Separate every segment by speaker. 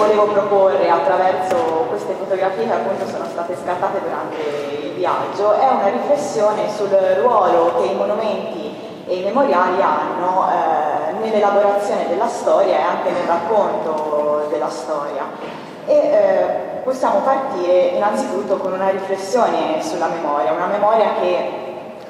Speaker 1: volevo proporre attraverso queste fotografie che appunto sono state scattate durante il viaggio è una riflessione sul ruolo che i monumenti e i memoriali hanno eh, nell'elaborazione della storia e anche nel racconto della storia. E eh, possiamo partire innanzitutto con una riflessione sulla memoria, una memoria che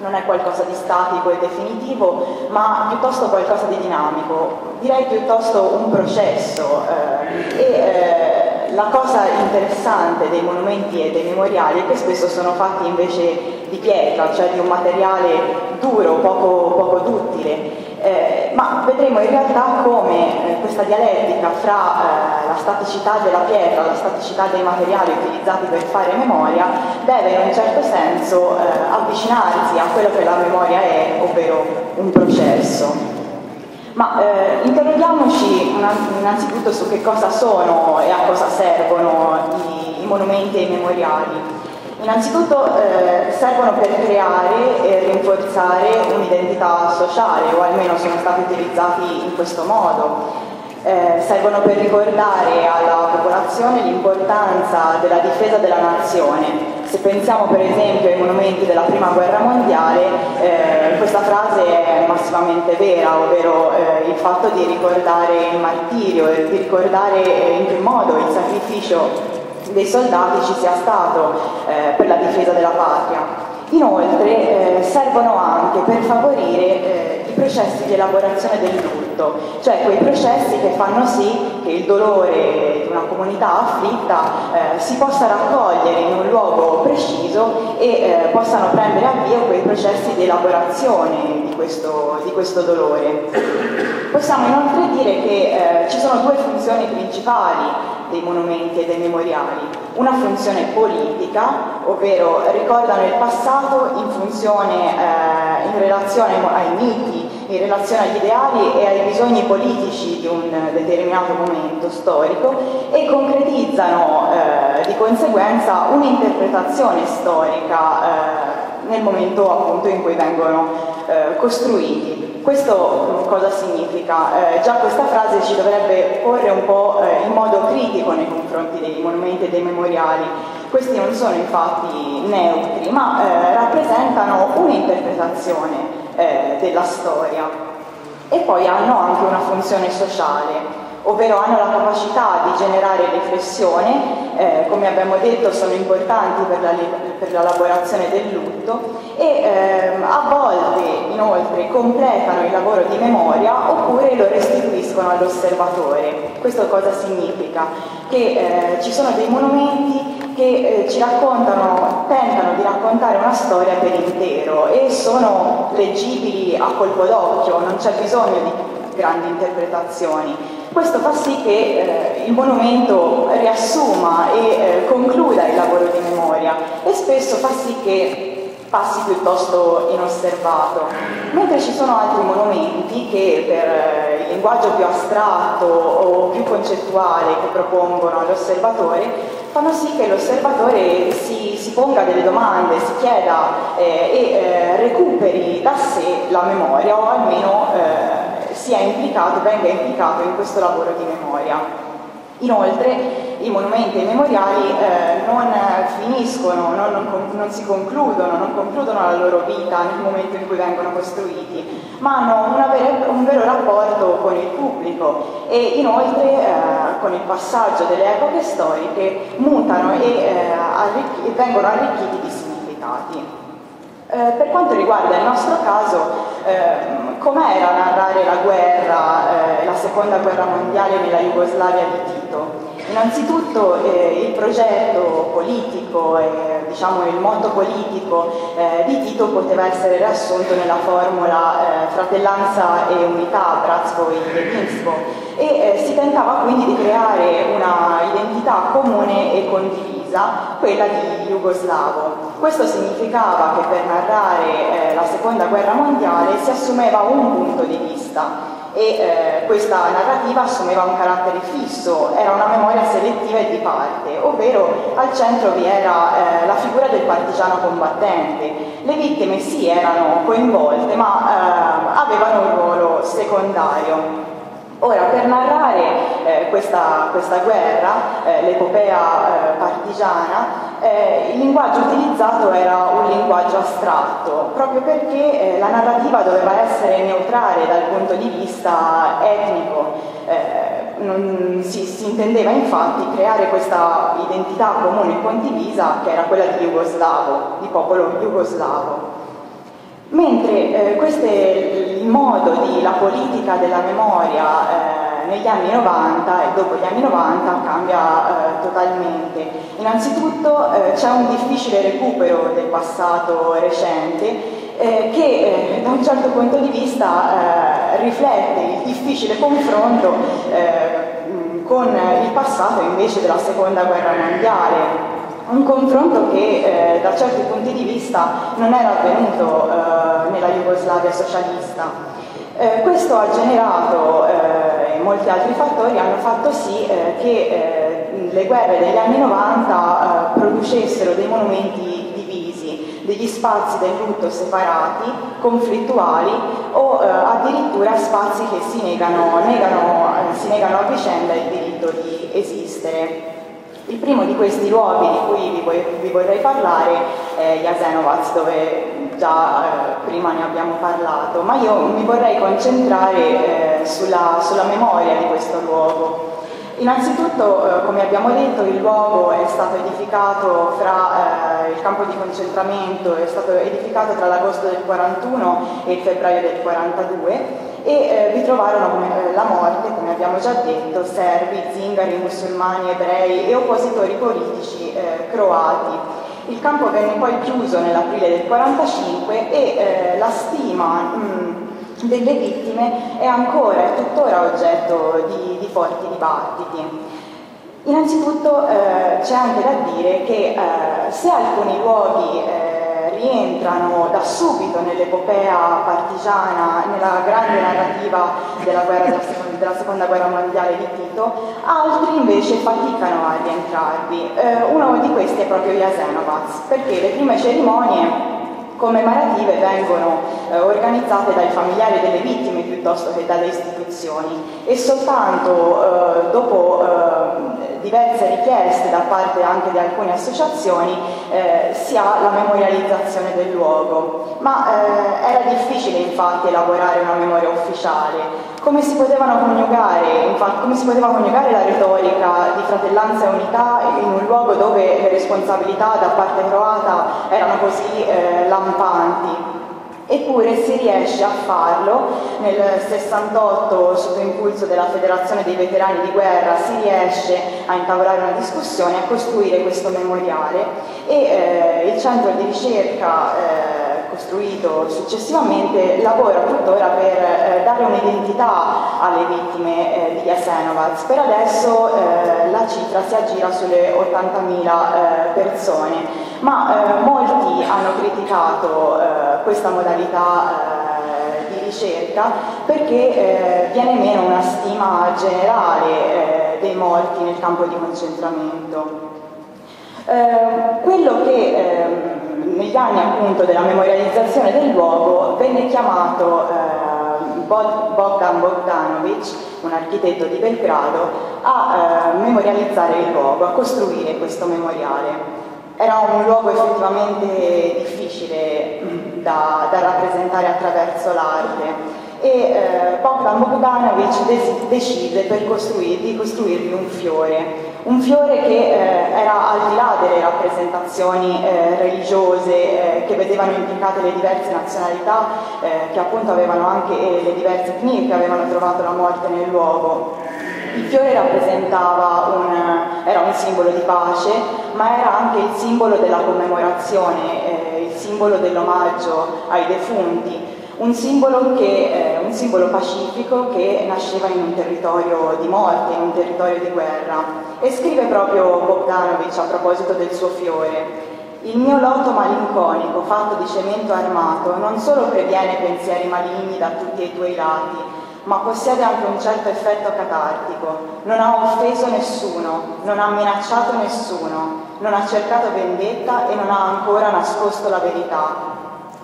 Speaker 1: non è qualcosa di statico e definitivo, ma piuttosto qualcosa di dinamico, direi piuttosto un processo. Eh, e, eh, la cosa interessante dei monumenti e dei memoriali è che spesso sono fatti invece di pietra, cioè di un materiale duro, poco, poco duttile, eh, ma vedremo in realtà come eh, questa dialettica fra eh, la staticità della pietra, la staticità dei materiali utilizzati per fare memoria deve in un certo senso eh, avvicinarsi a quello che la memoria è, ovvero un processo. Ma eh, interroghiamoci innanzitutto su che cosa sono e a cosa servono i, i monumenti e i memoriali. Innanzitutto eh, servono per creare e rinforzare un'identità sociale, o almeno sono stati utilizzati in questo modo. Eh, servono per ricordare alla popolazione l'importanza della difesa della nazione. Se pensiamo per esempio ai monumenti della Prima Guerra Mondiale, eh, questa frase è massimamente vera, ovvero eh, il fatto di ricordare il martirio, di ricordare in che modo il sacrificio dei soldati ci sia stato eh, per la difesa della patria. Inoltre eh, servono anche per favorire eh, i processi di elaborazione del lutto, cioè quei processi che fanno sì che il dolore di una comunità afflitta eh, si possa raccogliere in un luogo preciso e eh, possano prendere avvio quei processi di elaborazione di questo, di questo dolore. Possiamo inoltre dire che eh, ci sono due funzioni principali dei monumenti e dei memoriali, una funzione politica, ovvero ricordano il passato in funzione, eh, in relazione ai miti, in relazione agli ideali e ai bisogni politici di un determinato momento storico e concretizzano eh, di conseguenza un'interpretazione storica eh, nel momento appunto in cui vengono eh, costruiti. Questo cosa significa? Eh, già questa frase ci dovrebbe porre un po' eh, in modo critico nei confronti dei monumenti e dei memoriali. Questi non sono infatti neutri, ma eh, rappresentano un'interpretazione eh, della storia e poi hanno anche una funzione sociale ovvero hanno la capacità di generare riflessione, eh, come abbiamo detto sono importanti per, la, l'elaborazione del lutto e ehm, a volte inoltre completano il lavoro di memoria oppure lo restituiscono all'osservatore. Questo cosa significa? Che eh, ci sono dei monumenti che eh, ci raccontano, tentano di raccontare una storia per intero e sono leggibili a colpo d'occhio, non c'è bisogno di grandi interpretazioni. Questo fa sì che eh, il monumento riassuma e eh, concluda il lavoro di memoria e spesso fa sì che passi piuttosto inosservato, mentre ci sono altri monumenti che per eh, il linguaggio più astratto o più concettuale che propongono all'osservatore fanno sì che l'osservatore si, si, ponga delle domande, si chieda eh, e eh, recuperi da sé la memoria o almeno eh, sia implicato, venga implicato in questo lavoro di memoria. Inoltre i monumenti e i memoriali eh, non finiscono, non, non, non, si concludono, non concludono la loro vita nel momento in cui vengono costruiti, ma hanno vera, un vero rapporto con il pubblico e inoltre eh, con il passaggio delle epoche storiche mutano e, eh, arricch- e vengono arricchiti di significati. Eh, per quanto riguarda il nostro caso, eh, com'era narrare la guerra, eh, la seconda guerra mondiale nella Jugoslavia di Tito? Innanzitutto eh, il progetto politico, diciamo il motto politico eh, di Tito poteva essere riassunto nella formula fratellanza e unità, bratstvo e jedinstvo, e si tentava quindi di creare una identità comune e condivisa divisa, quella di jugoslavo. Questo significava che per narrare eh, la seconda guerra mondiale si assumeva un punto di vista e eh, questa narrativa assumeva un carattere fisso, era una memoria selettiva e di parte, ovvero al centro vi era eh, la figura del partigiano combattente. Le vittime sì erano coinvolte, ma eh, avevano un ruolo secondario. Ora, per narrare eh, questa, questa, guerra, eh, l'epopea eh, partigiana, eh, il linguaggio utilizzato era un linguaggio astratto, proprio perché eh, la narrativa doveva essere neutrale dal punto di vista etnico. Eh, non, si, si, intendeva infatti creare questa identità comune e condivisa che era quella di jugoslavo, di popolo jugoslavo. Mentre eh, questo il modo di la politica della memoria eh, negli anni 90 e dopo gli anni 90 cambia eh, totalmente. Innanzitutto eh, c'è un difficile recupero del passato recente eh, che eh, da un certo punto di vista riflette il difficile confronto con il passato invece della seconda guerra mondiale un confronto che eh, da certi punti di vista non era avvenuto eh, nella Jugoslavia socialista. Eh, questo ha generato eh, e molti altri fattori hanno fatto sì eh, che eh, le guerre degli anni 90 producessero dei monumenti divisi, degli spazi del lutto separati, conflittuali o addirittura spazi che si negano, negano, si negano a vicenda il diritto di esistere. Il primo di questi luoghi di cui vi, vorrei parlare è Jasenovac, dove già eh, prima ne abbiamo parlato, ma io mi vorrei concentrare eh, sulla, sulla, memoria di questo luogo. Innanzitutto, eh, come abbiamo detto, il luogo è stato edificato fra eh, il campo di concentramento, è stato edificato tra l'agosto del 41 e il febbraio del 42 e eh, vi trovarono eh, la morte, come abbiamo già detto, serbi, zingari, musulmani, ebrei e oppositori politici eh, croati. Il campo venne poi chiuso nell'aprile del 45 e eh, la stima mh, delle vittime è ancora e tuttora oggetto di, di forti dibattiti. Innanzitutto eh, c'è anche da dire che se alcuni luoghi rientrano da subito nell'epopea partigiana, nella grande narrativa della, guerra, della, seconda, della, seconda, guerra mondiale di Tito, altri invece faticano a rientrarvi. Eh, uno di questi è proprio Jasenovac, perché le prime cerimonie commemorative vengono eh, organizzate dai familiari delle vittime piuttosto che dalle istituzioni e soltanto eh, dopo eh, diverse richieste da parte anche di alcune associazioni eh, si la memorializzazione del luogo. Ma eh, era difficile infatti elaborare una memoria ufficiale. Come si, coniugare, infatti, come si poteva coniugare la retorica di fratellanza e unità in un luogo dove le responsabilità da parte croata erano così eh, lampanti? Eppure si riesce a farlo, nel 68 sotto impulso della Federazione dei Veterani di Guerra si riesce a intavolare una discussione, a costruire questo memoriale. E eh, il centro di ricerca eh, costruito successivamente lavora tuttora per eh, dare un'identità alle vittime eh, di Jasenovac. Per adesso eh, la cifra si aggira sulle 80.000 eh, persone, ma molti hanno criticato questa modalità eh, di ricerca perché eh, viene meno una stima generale eh, dei morti nel campo di concentramento. Eh, quello che ehm, negli anni appunto della memorializzazione del luogo venne chiamato eh, Bogdan Bogdanovic, un architetto di Belgrado, a eh, memorializzare il luogo, a costruire questo memoriale. Era un luogo effettivamente difficile mm, da, da rappresentare attraverso l'arte e eh, Bogdan Bogdanovic decise per costruir, di costruirgli un fiore, un fiore che eh, era al di là delle rappresentazioni eh, religiose eh, che vedevano implicate le diverse nazionalità, eh, che appunto avevano anche eh, le diverse etnie che avevano trovato la morte nel luogo. Il fiore rappresentava un, era un simbolo di pace, ma era anche il simbolo della commemorazione, eh, il simbolo dell'omaggio ai defunti, un simbolo, che, eh, un simbolo pacifico che nasceva in un territorio di morte, in un territorio di guerra. E scrive proprio Bogdanovic a proposito del suo fiore. Il mio loto malinconico, fatto di cemento armato, non solo previene pensieri maligni da tutti i tuoi lati, ma possiede anche un certo effetto catartico. Non ha offeso nessuno, non ha minacciato nessuno, non ha cercato vendetta e non ha ancora nascosto la verità.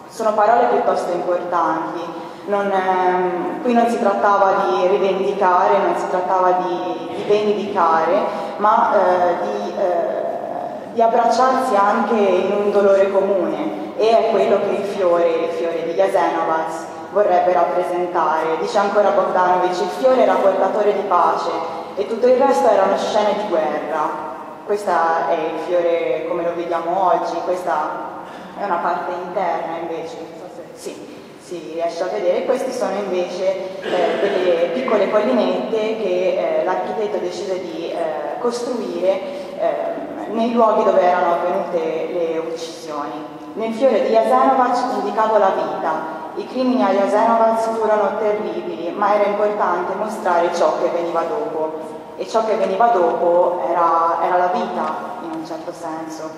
Speaker 1: Sono parole piuttosto importanti. Non, ehm, qui non si trattava di rivendicare, non si trattava di, di vendicare, ma eh, di, eh, di, abbracciarsi anche in un dolore comune e è quello che il fiore, il fiore di Vorrebbe rappresentare. Dice ancora Bogdanovic, il fiore era portatore di pace e tutto il resto erano scene di guerra. Questo è il fiore come lo vediamo oggi, questa è una parte interna invece, non so se sì, si riesce a vedere. Queste sono invece eh, delle piccole collinette che eh, l'architetto decise di eh, costruire ehm, nei luoghi dove erano avvenute le uccisioni. Nel fiore di Jasenovac indicavo la vita. I crimini a Jasenovac furono terribili, ma era importante mostrare ciò che veniva dopo. E ciò che veniva dopo era, era la vita, in un certo senso.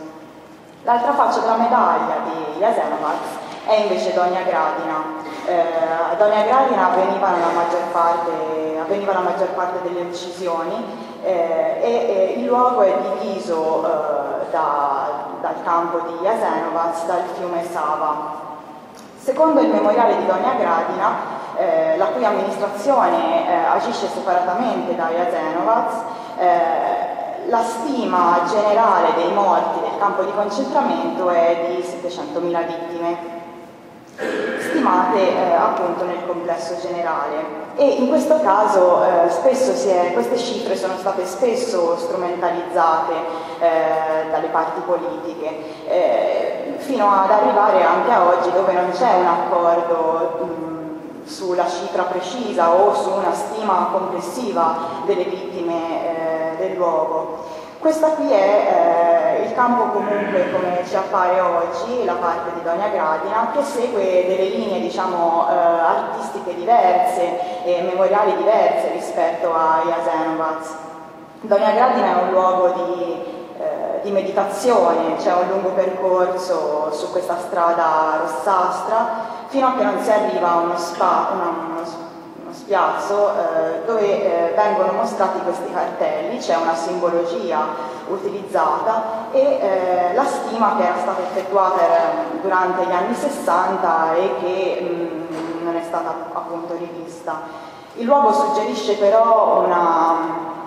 Speaker 1: L'altra faccia della medaglia di Jasenovac è invece Donia Gradina. Eh, Donia Gradina avveniva la maggior parte, avveniva la maggior parte delle uccisioni eh, e, e, il luogo è diviso eh, da, dal campo di Jasenovac dal fiume Sava. Secondo il memoriale di Donia Gradina, eh, la cui amministrazione eh, agisce separatamente da Jasenovac, eh, la stima generale dei morti del campo di concentramento è di 700.000 vittime, stimate eh, appunto nel complesso generale. E in questo caso eh, è, queste cifre sono state spesso strumentalizzate eh, dalle parti politiche, eh, fino ad arrivare anche a oggi dove non c'è un accordo sulla cifra precisa o su una stima complessiva delle vittime eh, del luogo. Questa qui è eh, il campo comunque come ci appare oggi, la parte di Donia Gradina, che segue delle linee diciamo, eh, artistiche diverse e memoriali diverse rispetto a Jasenovac. Donia Gradina è un luogo di, di meditazione, c'è un lungo percorso su questa strada rossastra fino a che non si arriva a uno, spa, una, uno spiazzo eh, dove eh, vengono mostrati questi cartelli, c'è una simbologia utilizzata e eh, la stima che era stata effettuata durante gli anni 60 e che mh, mm, non è stata appunto rivista. Il luogo suggerisce però una,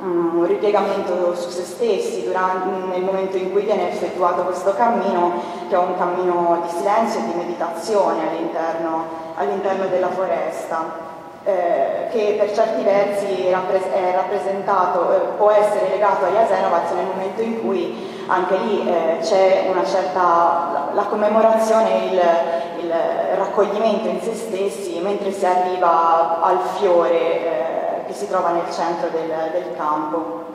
Speaker 1: un ripiegamento su se stessi durante, nel momento in cui viene effettuato questo cammino, che è un cammino di silenzio e di meditazione all'interno, all'interno della foresta eh, che per certi versi è rappresentato, eh, può essere legato agli Asenovac nel momento in cui anche lì eh, c'è una certa, la, la commemorazione, il, il, raccoglimento in se stessi mentre si arriva al fiore eh, che si trova nel centro del, del campo.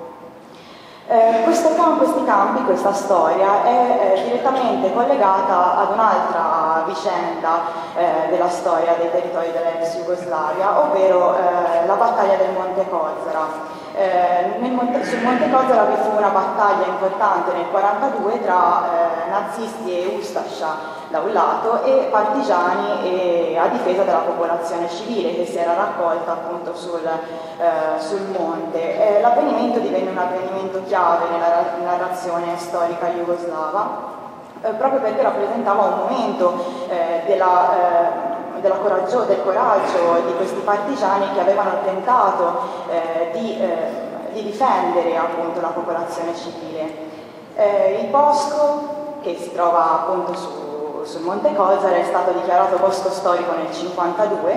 Speaker 1: Eh, campo, questi campi, questa storia è eh, direttamente collegata ad un'altra vicenda eh, della storia dei territori dell'ex Jugoslavia, ovvero eh, la battaglia del Monte Kozara. Eh, Monte, sul Monte Kozara vi fu una battaglia importante nel 1942 tra eh, nazisti e Ustascia da un lato e partigiani e, a difesa della popolazione civile che si era raccolta appunto sul, eh, sul monte. Eh, l'avvenimento divenne un avvenimento chiave nella narrazione storica jugoslava eh, proprio perché rappresentava un momento eh, della coraggio, del coraggio di questi partigiani che avevano tentato eh, di, eh, di, difendere appunto la popolazione civile. Eh, il bosco, che si trova appunto su, sul Monte Colzara, è stato dichiarato bosco storico nel 1952,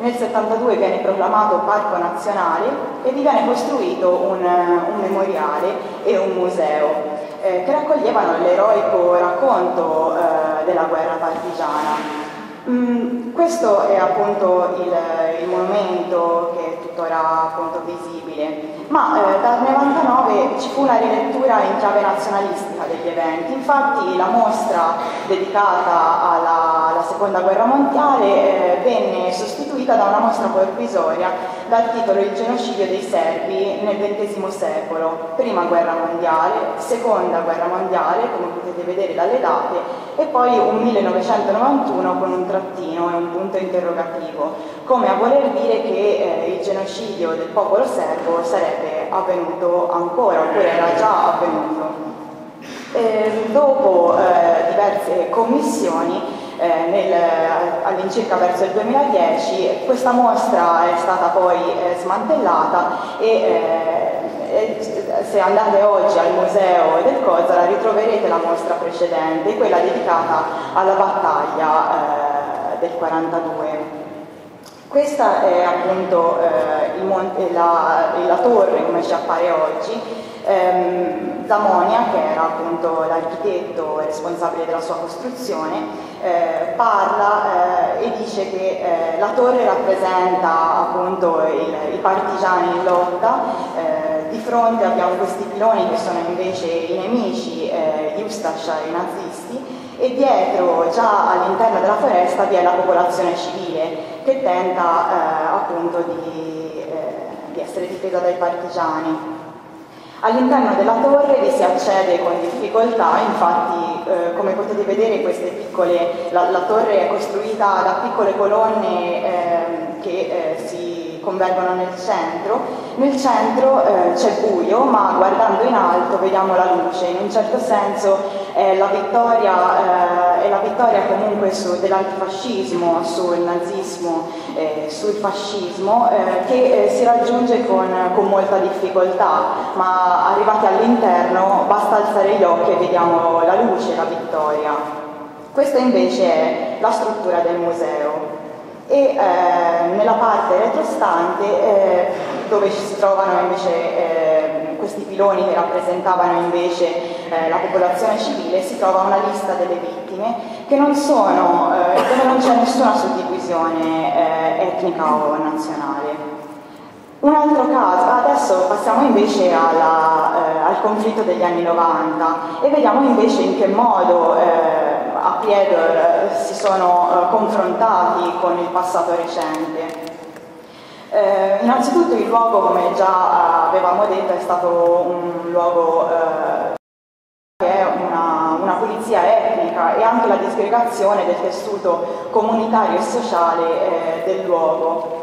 Speaker 1: nel 1972 viene proclamato parco nazionale e vi viene costruito un, un memoriale e un museo eh, che raccoglievano l'eroico racconto eh, della guerra partigiana. Mm, questo è appunto il, il, monumento che è tuttora appunto visibile, ma eh, dal 99 ci fu una rilettura in chiave nazionalistica degli eventi, infatti la mostra dedicata alla, alla seconda guerra mondiale eh, venne sostituita da una mostra provvisoria dal titolo Il genocidio dei serbi nel XX secolo, prima guerra mondiale, seconda guerra mondiale, come potete vedere dalle date, e poi un 1991 con un trattino e un punto interrogativo, come a voler dire che eh, il genocidio del popolo serbo sarebbe avvenuto ancora, oppure era già avvenuto. Eh, dopo eh, diverse commissioni eh, nel, all'incirca verso il 2010, questa mostra è stata poi eh, smantellata e se andate oggi al museo del Cozara ritroverete la mostra precedente, quella dedicata alla battaglia del 42. Questa è appunto eh, monte, la, la, torre come ci appare oggi. Ehm, Zamonia, che era appunto l'architetto responsabile della sua costruzione, eh, parla eh, e dice che eh, la torre rappresenta appunto il, i partigiani in lotta, eh, di fronte abbiamo questi piloni che sono invece i nemici, eh, gli Ustascia, i nazisti, e dietro, già all'interno della foresta, vi è la popolazione civile che tenta eh, appunto di, di, essere difesa dai partigiani. All'interno della torre vi si accede con difficoltà, infatti eh, come potete vedere piccole, la, la, torre è costruita da piccole colonne ehm, che eh, si convergono nel centro. Nel centro eh, c'è buio, ma guardando in alto vediamo la luce. In un certo senso è la vittoria, eh, è la vittoria comunque su, dell'antifascismo, sul nazismo, eh, sul fascismo, eh, che eh, si raggiunge con, con molta difficoltà, ma arrivati all'interno basta alzare gli occhi e vediamo la luce, la vittoria. Questa invece è la struttura del museo e eh, nella parte retrostante eh, dove si trovano invece eh, questi piloni che rappresentavano invece eh, la popolazione civile si trova una lista delle vittime che non sono, eh, dove non c'è nessuna suddivisione eh, etnica o nazionale. Un altro caso, adesso passiamo invece alla, al conflitto degli anni 90 e vediamo invece in che modo a Priedor eh, si sono eh, confrontati con il passato recente. Eh, innanzitutto il luogo, come già avevamo detto, è stato un luogo eh, che è una, una, pulizia etnica e anche la disgregazione del tessuto comunitario e sociale eh, del luogo.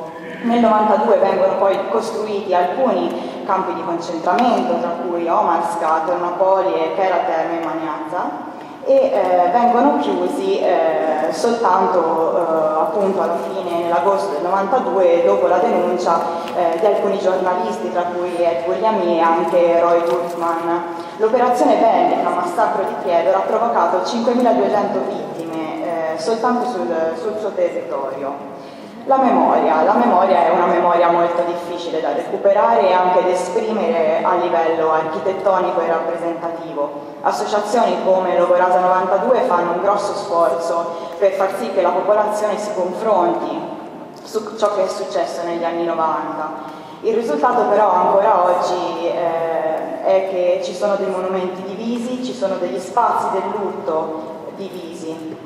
Speaker 1: Nel 92 vengono poi costruiti alcuni campi di concentramento, tra cui Omarska, Ternopoli e Keraterme e Maniazza, e eh, vengono chiusi eh, soltanto eh, appunto alla fine nell'agosto del 92 dopo la denuncia di alcuni giornalisti tra cui Ed Gugliami e anche Roy Gutman. L'operazione bellica Massacro di Piedra ha provocato 5.200 vittime soltanto sul, sul suo territorio. La memoria. La memoria è una memoria molto difficile da recuperare e anche da esprimere a livello architettonico e rappresentativo. Associazioni come Logorasa 92 fanno un grosso sforzo per far sì che la popolazione si confronti su ciò che è successo negli anni 90. Il risultato però ancora oggi eh, è che ci sono dei monumenti divisi, ci sono degli spazi del lutto divisi.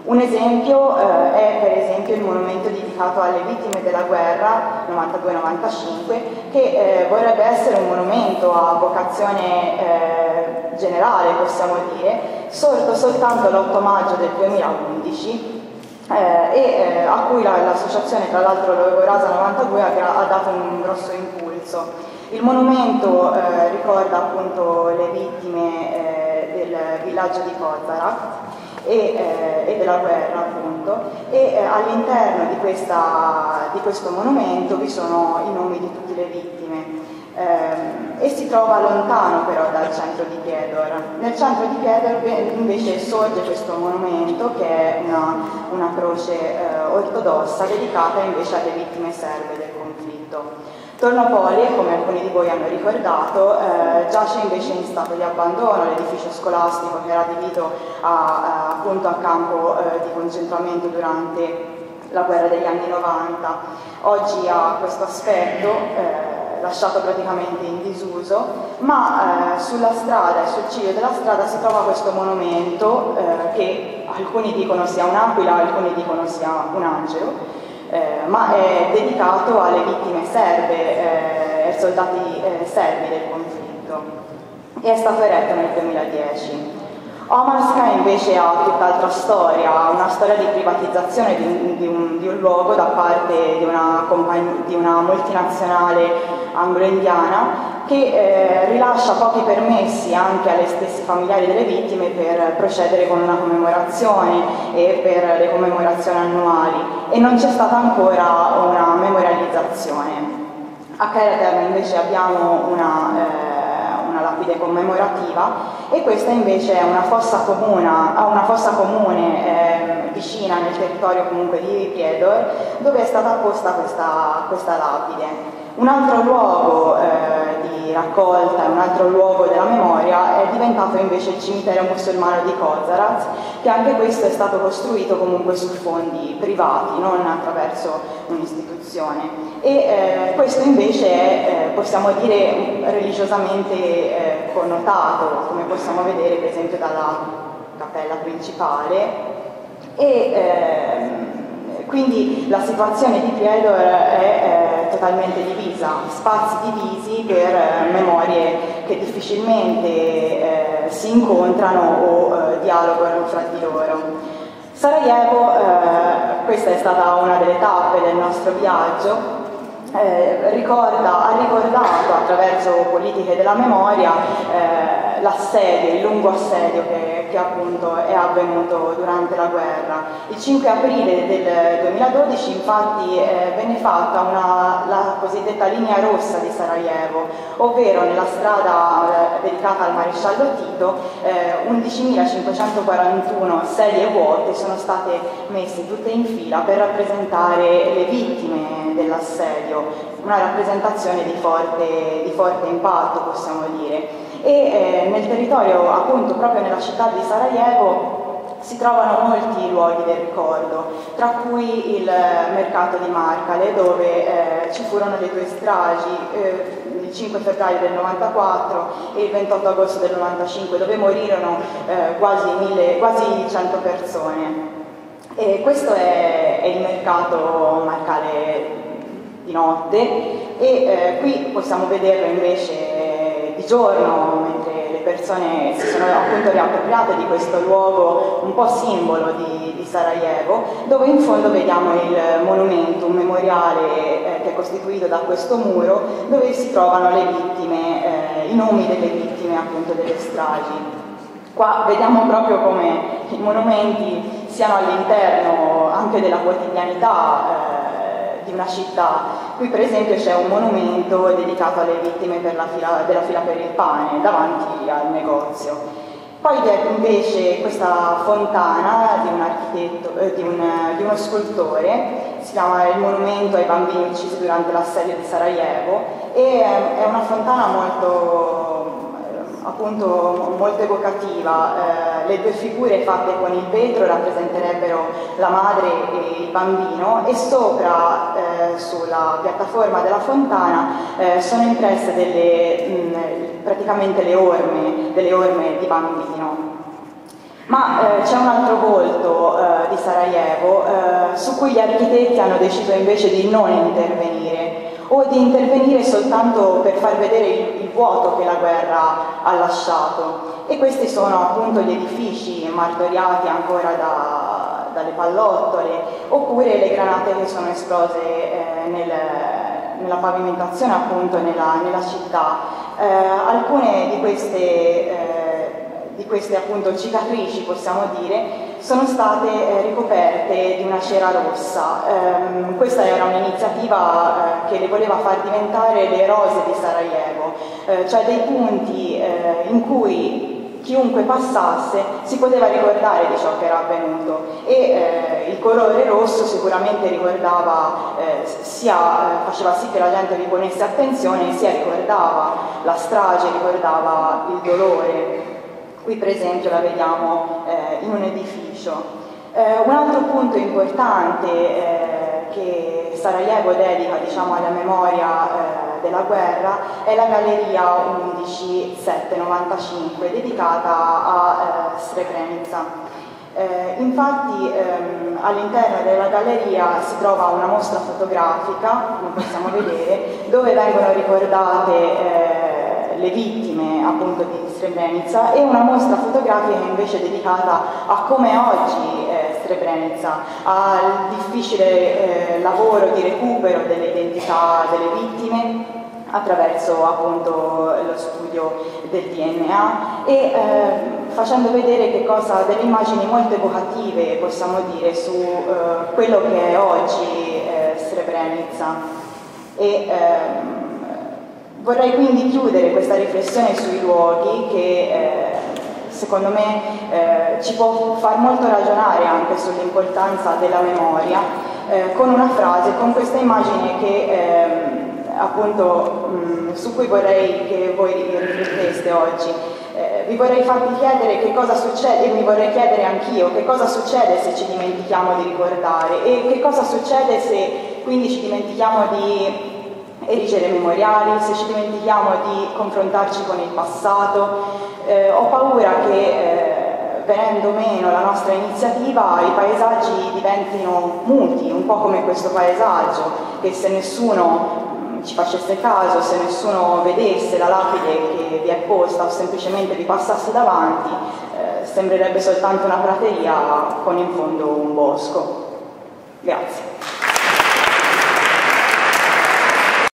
Speaker 1: Un esempio eh, è per esempio il monumento dedicato alle vittime della guerra 92-95 che eh, vorrebbe essere un monumento a vocazione eh, generale possiamo dire, sorto soltanto l'8 maggio del 2011 eh, e eh, a cui l'associazione la, tra l'altro Logorasa 92 ha, ha, dato un grosso impulso. Il monumento eh, ricorda appunto le vittime del villaggio di Kozara e, eh, e della guerra appunto e eh, all'interno di, di, questo monumento vi sono i nomi di tutte le vittime eh, e si trova lontano però dal centro di Piedor. Nel centro di Piedor invece sorge questo monumento che è una, una croce eh, ortodossa dedicata invece alle vittime serbe del conflitto. Tornopoli, come alcuni di voi hanno ricordato, eh, giace invece in stato di abbandono, l'edificio scolastico che era adibito a, a, appunto a campo eh, di concentramento durante la guerra degli anni 90. Oggi ha questo aspetto, eh, lasciato praticamente in disuso, ma eh, sulla strada e sul ciglio della strada si trova questo monumento eh, che alcuni dicono sia un'aquila, alcuni dicono sia un angelo, eh, ma è dedicato alle vittime serbe e eh, ai soldati eh, serbi del conflitto e è stato eretto nel 2010. Omarska invece ha tutt'altra storia, una storia di privatizzazione di, di, un, di un, luogo da parte di una, di una multinazionale anglo-indiana che eh, rilascia pochi permessi anche alle stessi familiari delle vittime per procedere con una commemorazione e per le commemorazioni annuali e non c'è stata ancora una memorializzazione. A Keraterno invece abbiamo una eh, una lapide commemorativa e questa invece è una fossa, comuna, una fossa comune eh, vicina nel territorio comunque di Priedor dove è stata posta questa, questa lapide. Un altro luogo eh, di raccolta, un altro luogo della memoria invece il cimitero musulmano di Kozaraz, che anche questo è stato costruito comunque su fondi privati, non attraverso un'istituzione. E eh, questo invece è, eh, possiamo dire, religiosamente eh, connotato, come possiamo vedere per esempio dalla cappella principale. E, ehm, quindi la situazione di Priedor è eh, totalmente divisa, spazi divisi per eh, memorie che difficilmente eh, si incontrano o eh, dialogano fra di loro. Sarajevo, eh, questa è stata una delle tappe del nostro viaggio, eh, ricorda, ha ricordato attraverso politiche della memoria eh, l'assedio, il lungo assedio che, che, appunto è avvenuto durante la guerra. Il 5 aprile del 2012 infatti eh, venne fatta una, la cosiddetta linea rossa di Sarajevo, ovvero nella strada eh, dedicata al maresciallo Tito 11.541 eh, sedie vuote sono state messe tutte in fila per rappresentare le vittime dell'assedio una rappresentazione di forte, di forte impatto, possiamo dire. E eh, nel territorio, appunto, proprio nella città di Sarajevo, si trovano molti luoghi del ricordo, tra cui il mercato di Marcale, dove eh, ci furono le due stragi, eh, il 5 febbraio del 94 e il 28 agosto del 95, dove morirono eh, quasi, mille, quasi 100 persone. E questo è, è il mercato marcale di notte e eh, qui possiamo vederlo invece eh, di giorno mentre le persone si sono appunto riappropriate di questo luogo un po' simbolo di, di Sarajevo dove in fondo vediamo il monumento, un memoriale eh, che è costituito da questo muro dove si trovano le vittime, eh, i nomi delle vittime appunto delle stragi. Qua vediamo proprio come i monumenti siano all'interno anche della quotidianità una città. Qui per esempio c'è un monumento dedicato alle vittime fila, della fila per il pane davanti al negozio. Poi vi è invece questa fontana di, un eh, di, un, di uno scultore, si chiama il Monumento ai bambini uccisi durante l'assedio di Sarajevo e è una fontana molto appunto molto evocativa, eh, le due figure fatte con il vetro rappresenterebbero la madre e il bambino e sopra eh, sulla piattaforma della fontana eh, sono impresse delle, mh, praticamente le orme, delle orme di bambino. Ma eh, c'è un altro volto eh, di Sarajevo eh, su cui gli architetti hanno deciso invece di non intervenire o di intervenire soltanto per far vedere il, il vuoto che la guerra ha lasciato. E questi sono appunto gli edifici martoriati ancora da, dalle pallottole, oppure le granate che sono esplose eh, nel, nella pavimentazione appunto nella, nella città. Eh, alcune di queste eh, di queste appunto cicatrici, possiamo dire, sono state eh, ricoperte di una cera rossa. Um, questa era un'iniziativa eh, che le voleva far diventare le rose di Sarajevo, eh, cioè dei punti eh, in cui chiunque passasse si poteva ricordare di ciò che era avvenuto e eh, il colore rosso sicuramente ricordava eh, sia faceva sì che la gente vi ponesse attenzione sia ricordava la strage, ricordava il dolore. Qui per esempio la vediamo eh, in un edificio. Eh, un altro punto importante eh, che Sarajevo dedica diciamo, alla memoria eh, della guerra è la Galleria 11795 dedicata a eh, Srebrenica. Eh, infatti ehm, all'interno della galleria si trova una mostra fotografica, come possiamo vedere, dove vengono ricordate le vittime appunto di Srebrenica e una mostra fotografica invece dedicata a come oggi eh, Srebrenica, al difficile eh, lavoro di recupero delle identità delle vittime attraverso appunto lo studio del DNA e eh, facendo vedere che cosa, delle immagini molto evocative possiamo dire su eh, quello che è oggi eh, Srebrenica. E, ehm, vorrei quindi chiudere questa riflessione sui luoghi che eh, secondo me eh, ci può far molto ragionare anche sull'importanza della memoria eh, con una frase, con questa immagine che ehm, appunto mh, su cui vorrei che voi rifletteste oggi. Eh, vi vorrei farvi chiedere che cosa succede, e mi vorrei chiedere anch'io, che cosa succede se ci dimentichiamo di ricordare e che cosa succede se quindi ci dimentichiamo di erigere memoriali, se ci dimentichiamo di confrontarci con il passato. Eh, ho paura che eh, venendo meno la nostra iniziativa i paesaggi diventino muti, un po' come questo paesaggio, che se nessuno ci facesse caso, se nessuno vedesse la lapide che vi è posta o semplicemente vi passasse davanti, eh, sembrerebbe soltanto una prateria con in fondo un bosco. Grazie.